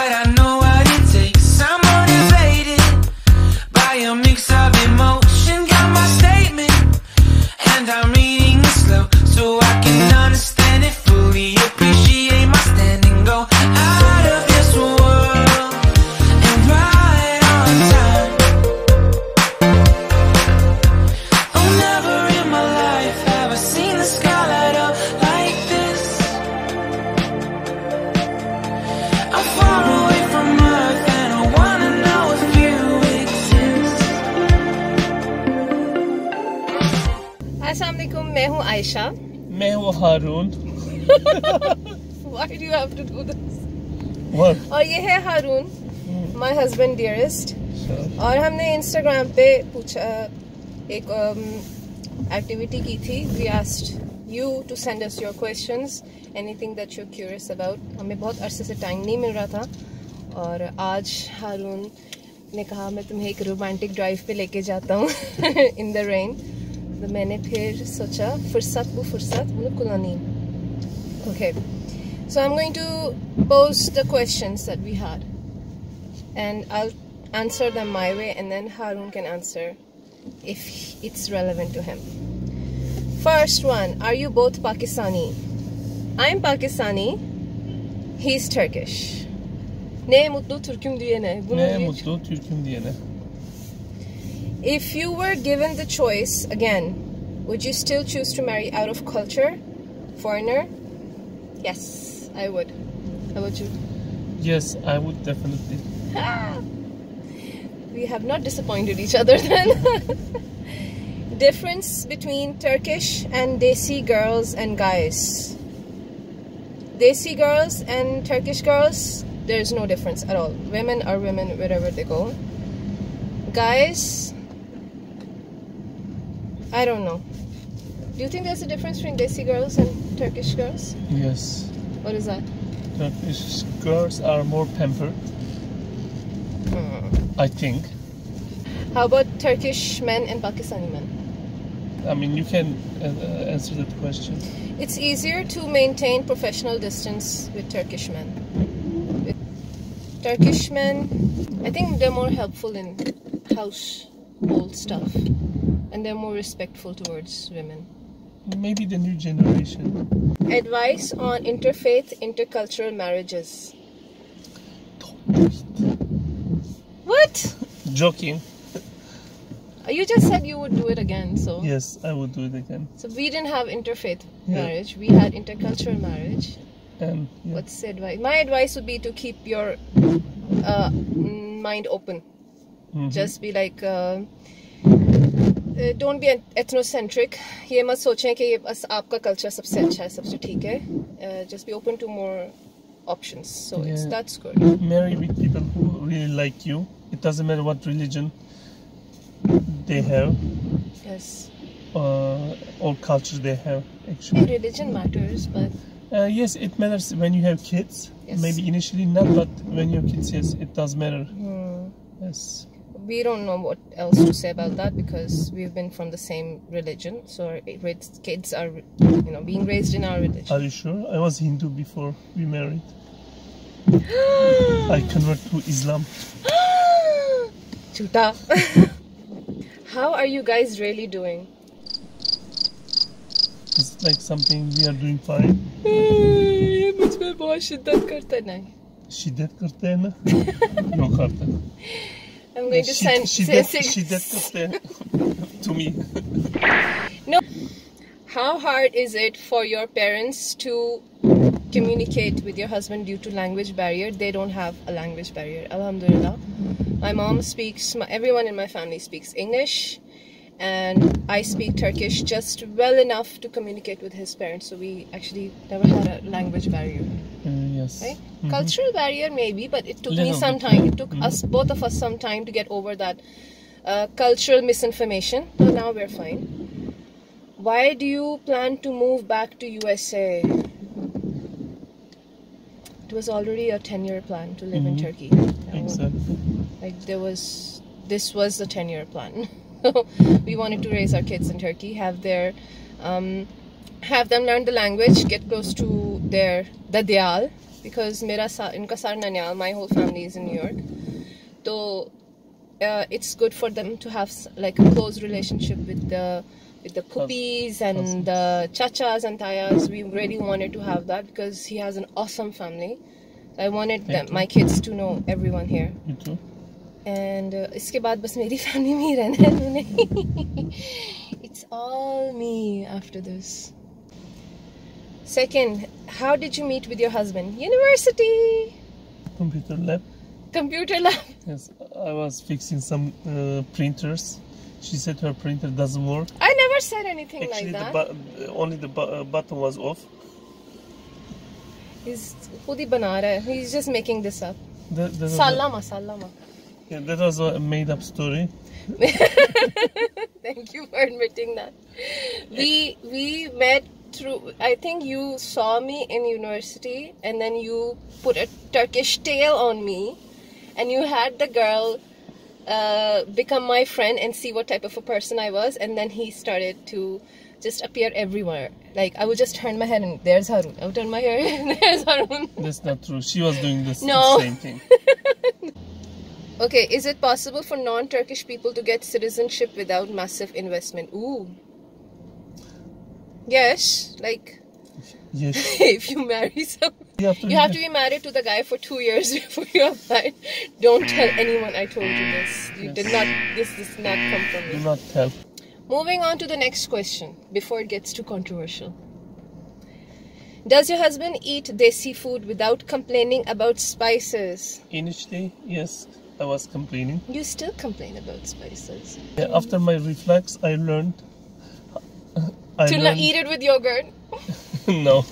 but I know Ayesha मैं हूँ हारून। Why do you have to do this? What? और ये है हारून माय हस्बैंड डियरेस्ट और हमने इंस्टाग्राम पे पूछा एक एक्टिविटी की थी। We asked you to send us your questions anything that you curious about हमें बहुत अरसे से टाइम नहीं मिल रहा था। और आज हारून ने कहा मैं तुम्हें एक रोमांटिक ड्राइव पे लेके जाता हूँ इन द रेन मैंने फिर सोचा फुर्सत वो फुर्सत वो कुलानी okay So I'm going to post the questions that we had, and I'll answer them my way, and then Harun can answer if it's relevant to him. First one: Are you both Pakistani? I'm Pakistani. He's Turkish. Ne mutlu Türk'üm diyene. Bunu Ne hiç- mutlu Türk'üm diyene. If you were given the choice again, would you still choose to marry out of culture, foreigner? Yes, I would. How about you? Yes, I would definitely. we have not disappointed each other then. Difference between Turkish and Desi girls and guys. Desi girls and Turkish girls, there's no difference at all. Women are women wherever they go. Guys, I don't know. Do you think there's a difference between Desi girls and Turkish girls? Yes. What is that? Turkish girls are more pampered, I think. How about Turkish men and Pakistani men? I mean, you can uh, uh, answer that question. It's easier to maintain professional distance with Turkish men. With Turkish men, I think they're more helpful in household stuff and they're more respectful towards women. Maybe the new generation. Advice on interfaith, intercultural marriages. What? Joking. You just said you would do it again, so. Yes, I would do it again. So we didn't have interfaith Yeah. marriage, we had intercultural marriage. And yeah. What's the advice? My advice would be to keep your uh, mind open. Mhm. Just be like, uh, uh, don't be ethnocentric. ये मत सोचें कि ये बस आपका culture सबसे अच्छा है, सबसे ठीक है. Uh, just be open to more options. So it's Yeah. that's good. marry with people who really like you. It doesn't matter what religion they have Yes. uh, or culture they have, Yeah, actually. religion matters, but Uh, yes, it matters when you have kids. Yes. Maybe initially not, but when you have kids, yes, it does matter. hmm, Yes. we don't know what else to say about that because we've been from the same religion. So our raised- kids are, you know, being raised in our religion. Are you sure? I was Hindu before we married. I convert to Islam. Chuta. How are you guys really doing? Is it like something we are doing fine? ये मुझ पे बहुत शिद्दत करता है नहीं. Şiddet करते हैं ना? Yok artık. I'm going to send. She, did, she did this to me. no. How hard is it for your parents to communicate with your husband due to language barrier? They don't have a language barrier. Alhamdulillah. My mom speaks. My, everyone in my family speaks English and I speak Turkish just well enough to communicate with his parents. So we actually never had a language barrier. Uh, yes. right? Mhm. Cultural barrier maybe, but it took me some bit. time. It took Mhm. us both of us some time to get over that uh, cultural misinformation. So now we're fine. Why do you plan to move back to USA? It was already a ten-year plan to live in Mhm. Turkey. Exactly. Like there was, this was the ten-year plan. we wanted to raise our kids in Turkey, have their um, have them learn the language, get close to their dadyal because mera sa, inka sar nanyal, my whole family is in New York. So uh, it's good for them to have like a close relationship with the with the puppies and the chachas and tayas. We really wanted to have that because he has an awesome family. I wanted them, my kids to know everyone here. You too. and uh, इसके बाद बस मेरी family में ही रहना है उन्हें it's all me after this second how did you meet with your husband university Computer lab. computer lab Yes, I was fixing some uh, printers. She said her printer doesn't work. I never said anything Actually, like the that bu- only the bu- uh, button was off. he's खुद ही बना रहा है he's just making this up That, that, was, a, sallama sallama yeah, that was a made-up story. Thank you for admitting that. We we met through. I think you saw me in university, and then you put a Turkish tail on me, and you had the girl uh, become my friend and see what type of a person I was, and then he started to just appear everywhere. Like I would just turn my head and there's Harun. I would turn my head and there's Harun. That's not true. She was doing this No. same thing. Okay, is it possible for non-Turkish people to get citizenship without massive investment? Ooh. Yes, like Yes. if you marry someone. You have to, You have to be married to the guy for two years before you apply. Don't tell anyone I told you this. You did not. This does not come from me. do not tell. Moving on to the next question before it gets too controversial. Does your husband eat desi food without complaining about spices? Initially, yes, I was complaining. You still complain about spices. Yeah, after my reflex, I learned. I To not eat it with yogurt. no.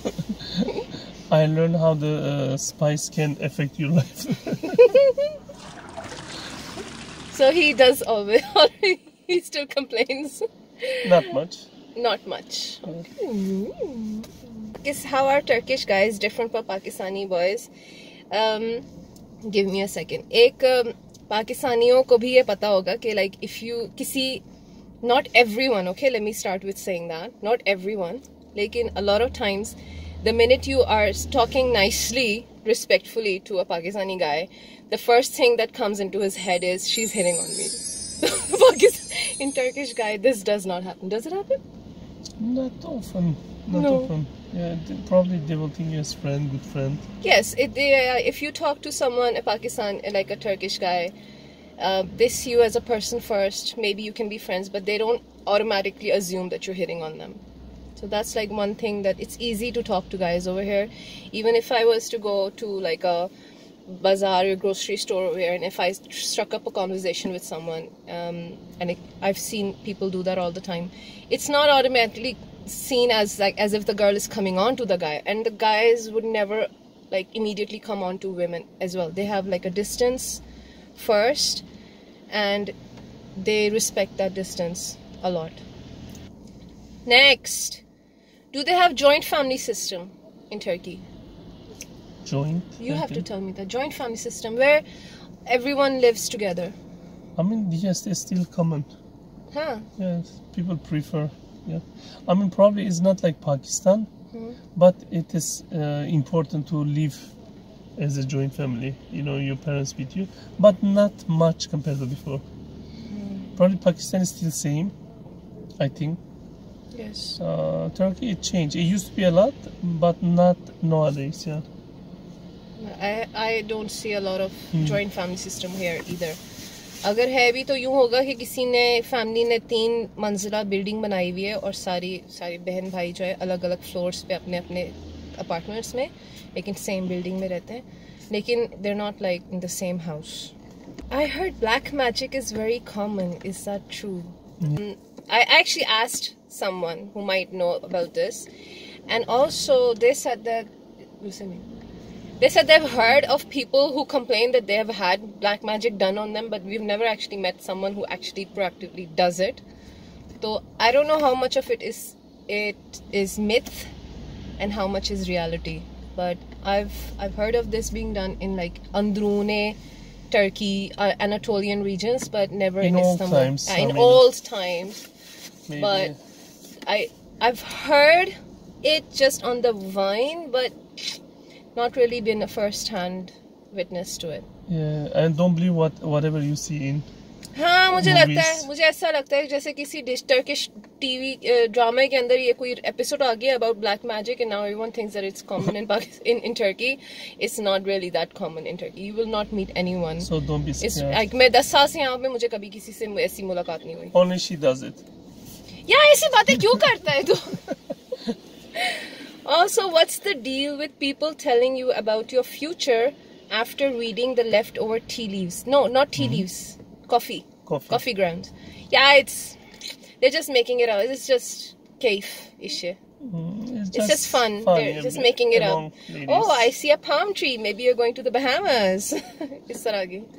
I learned how the uh, spice can affect your life. So he does always. he still complains. Not much. Not much. Guess how are Turkish guys different from Pakistani boys? Um, give me a second. एक um, पाकिस्तानियों को भी ये पता होगा कि like if you किसी not everyone okay let me start with saying that not everyone लेकिन a lot of times the minute you are talking nicely respectfully to a Pakistani guy the first thing that comes into his head is she's hitting on me Pakistan, in Turkish guy this does not happen does it happen Not often. Not No. often. Yeah, probably they will think you as friend, good friend. Yes, it, uh, if you talk to someone, a Pakistan, like a Turkish guy, uh, they see you as a person first. Maybe you can be friends, but they don't automatically assume that you're hitting on them. So that's like one thing that it's easy to talk to guys over here. Even if I was to go to like a bazaar or grocery store over here, and if I struck up a conversation with someone, um, and it, I've seen people do that all the time, it's not automatically seen as like as if the girl is coming on to the guy, and the guys would never like immediately come on to women as well. They have like a distance first, and they respect that distance a lot. Next, do they have joint family system in Turkey? Joint. You have to tell me the joint family system where everyone lives together. I mean, yes, it's still common. Huh? Yes, people prefer. Yeah, I mean, probably it's not like Pakistan, Hmm. but it is uh, important to live as a joint family. You know, your parents with you, but not much compared to before. Hmm. Probably Pakistan is still same. I think Yes. uh, Turkey it changed. It used to be a lot, but not nowadays. Yeah. I I don't see a lot of Hmm. joint family system here either. अगर है भी तो यूँ होगा कि किसी ने family ने तीन मंजिला बिल्डिंग बनाई हुई है और सारी सारी बहन भाई जो है अलग अलग फ्लोर्स पे अपने अपने अपार्टमेंट्स में लेकिन सेम बिल्डिंग में रहते हैं। लेकिन they're not like in the same house I heard black magic is very common is that true I actually asked someone who might know about this, and also they said that. Listen, they said they've heard of people who complain that they have had black magic done on them, but we've never actually met someone who actually proactively does it. So I don't know how much of it is it is myth, and how much is reality. But I've I've heard of this being done in like Andrune. Turkey, uh, Anatolian regions, but never In in, old Istanbul. times, I in old times, Maybe. but I I've heard it just on the vine, but not really been a first-hand witness to it. Yeah, and don't believe what whatever you see in. हाँ मुझे Movies. लगता है मुझे ऐसा लगता है जैसे किसी डिश टर्किश टीवी ड्रामे के अंदर ये कोई एपिसोड आ गया about black magic and now everyone thinks that it's common in in in Turkey it's not really that common in Turkey you will not meet anyone So don't be it's scared. Like मैं 10 साल से यहाँ पे मुझे कभी किसी से ऐसी मुलाकात नहीं हुई Only she does it. यार ऐसी बातें क्यों करता है तू also, what's the deal with people telling you about your future after reading the leftover tea leaves? No, not tea leaves. Coffee. Coffee. Coffee grounds. Yeah, it's they're just making it out. It's just cave issue. Mm, it's just, just fun. fun. They're just making it up. Ladies. Oh, I see a palm tree. Maybe you're going to the Bahamas.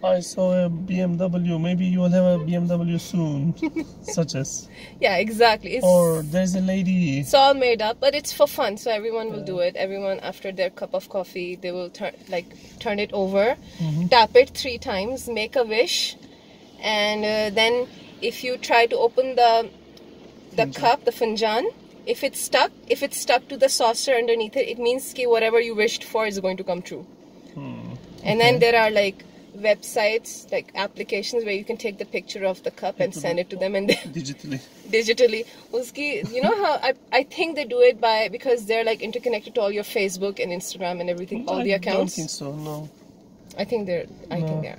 I saw a BMW. Maybe you will have a BMW soon. Such as. Yeah, exactly. It's or there's a lady. It's all made up, but it's for fun. So everyone will do it. Everyone after their cup of coffee, they will turn like turn it over, mm -hmm. tap it three times, make a wish, and uh, then if you try to open the the cup, the funjan if it's stuck, if it's stuck to the saucer underneath it, it means that whatever you wished for is going to come true. Hmm. And then there are like websites, like applications where you can take the picture of the cup and send it to them, and they Digitally. digitally uski you know how I, I think they do it by because they're like interconnected to all your facebook and instagram and everything all the accounts I don't think so, no. i think they're i No. think they're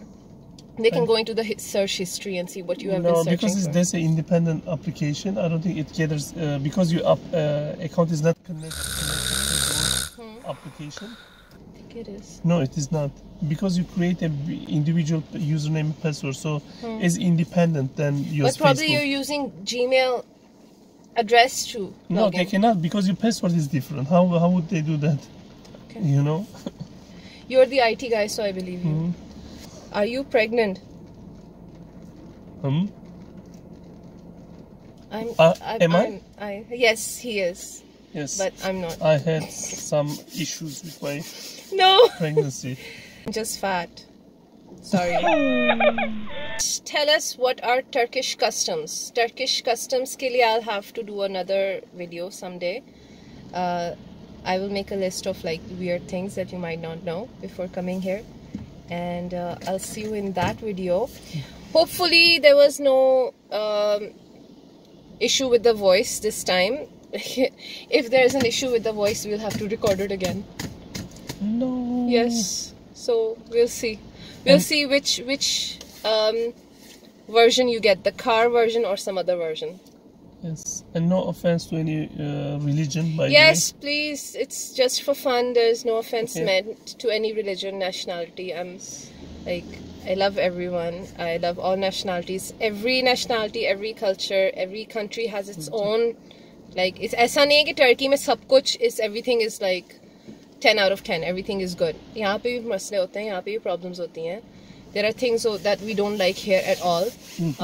they can go into the search history and see what you have no, been searching because it's, for. there's an independent application. I don't think it gathers, uh, because your uh, account is not connected, connected to Hmm. application. I think it is No, it is not. Because you create a b- individual username and password, so it's independent than your Hmm. but probably Facebook. you're using gmail address to No, log they cannot because your password is different. How how would they do that? Okay. You know? you're the it guy so i believe you Mhm. Are you pregnant Hmm? i'm, Uh, I'm, am I? I'm i yes he is Yes. but i'm not I had some issues with my no pregnancy. I'm just fat. Sorry. Tell us what are Turkish customs. Turkish customs ke liye I'll have to do another video someday. Uh, I will make a list of like weird things that you might not know before coming here, and uh, I'll see you in that video. Hopefully, there was no um, issue with the voice this time. if there's an issue with the voice, we'll have to record it again. No. Yes. So we'll see. We'll And- see which which um, version you get, the car version or some other version. Yes. And no offense to any uh, religion, by Yes, please. It's just for fun. There's no offense Okay. meant to any religion, nationality. I'm like I love everyone. I love all nationalities. Every nationality, every culture, every country has its own. Like it's ऐसा नहीं है कि Turkey में सब कुछ is everything is like 10 out of 10 everything is good यहाँ पे भी मसले होते हैं यहाँ पे भी problems होती हैं there are things so- that we don't like here at all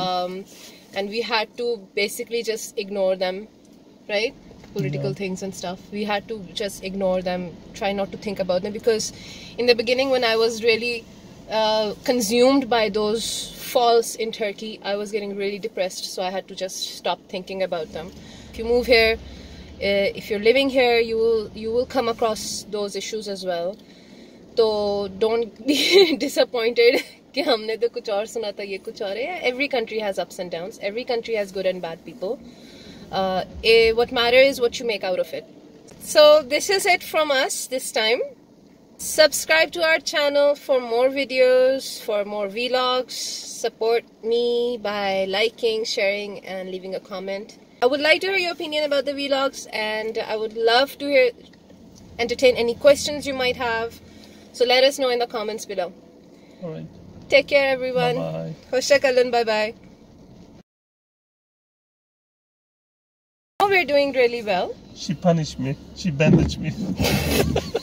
um, and we had to basically just ignore them right? Political yeah. things and stuff. We had to just ignore them try not to think about them. Because in the beginning when i was really uh, consumed by those falls in turkey i was getting really depressed. So i had to just stop thinking about them. If you move here uh, if you're living here you will you will come across those issues as well. So don't be disappointed कि हमने तो कुछ और सुना था ये कुछ और है every country has ups and downs every country has good and bad people what matter is what you make out of it so this is it from us this time subscribe to our channel for more videos for more vlogs support me by liking sharing and leaving a comment i would like to hear your opinion about the vlogs and i would love to hear entertain any questions you might have so let us know in the comments below. All right. Take care, everyone. Bye-bye. Hoşça. Bye bye. Oh, we're doing really well. She punished me. She bandaged me.